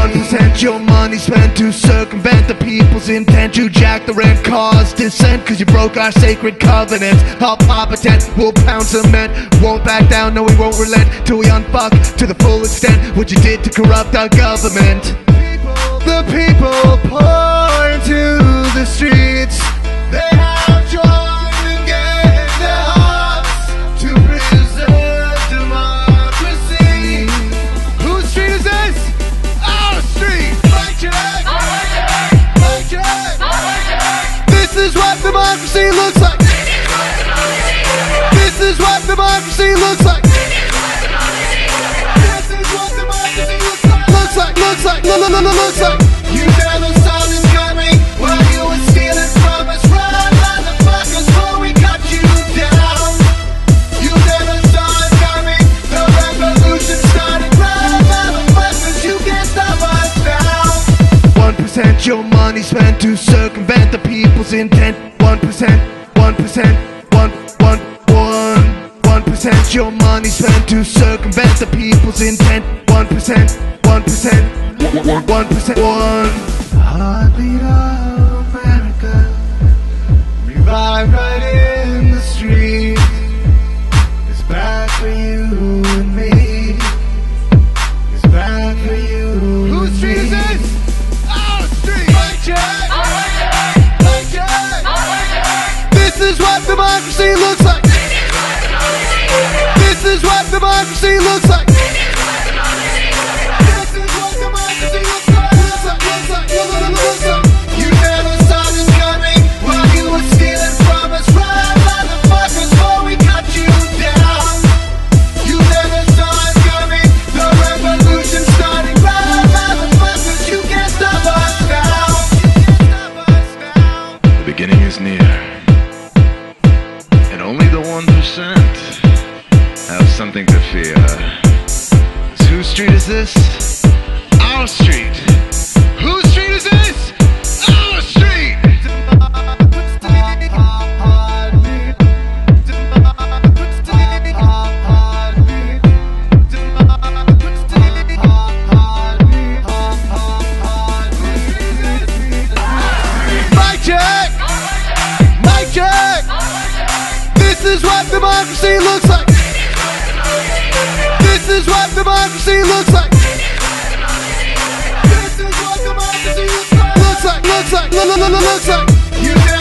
1% your money spent to circumvent the people's intent. You jack the rent, cause dissent Cause you broke our sacred covenants I'll pop a tent, we'll pound cement. Won't back down, no we won't relent. Till we unfuck to the full extent What you did to corrupt our government. People, The people point to what democracy looks like. This is what democracy looks like. This is what democracy looks like! Looks like, looks like. You never money spent to circumvent the people's intent. One percent, one percent, one, one, one. One percent your money spent to circumvent the people's intent. One percent, one percent, one percent, one. Heartbeat of America, revive right in what democracy looks like. This is what democracy looks like. Beginning is near, and only one percent have something to fear. whose street is this? Our street. Whose street is this? Our street. Mic check. Mic check. This is what democracy looks like. This is what democracy looks like. This is what democracy looks like. Looks like, looks like, looks like.